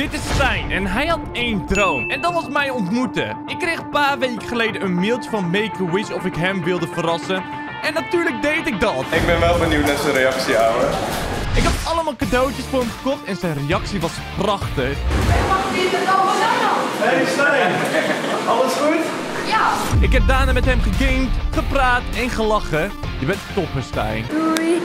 Dit is Stijn en hij had één droom. En dat was mij ontmoeten. Ik kreeg een paar weken geleden een mailtje van Make-A-Wish of ik hem wilde verrassen. En natuurlijk deed ik dat. Ik ben wel benieuwd naar zijn reactie, ouwe. Ik had allemaal cadeautjes voor hem gekocht en zijn reactie was prachtig. Hey Stijn, alles goed? Ja. Ik heb daarna met hem gegamed, gepraat en gelachen. Je bent topper, Stijn. Doei.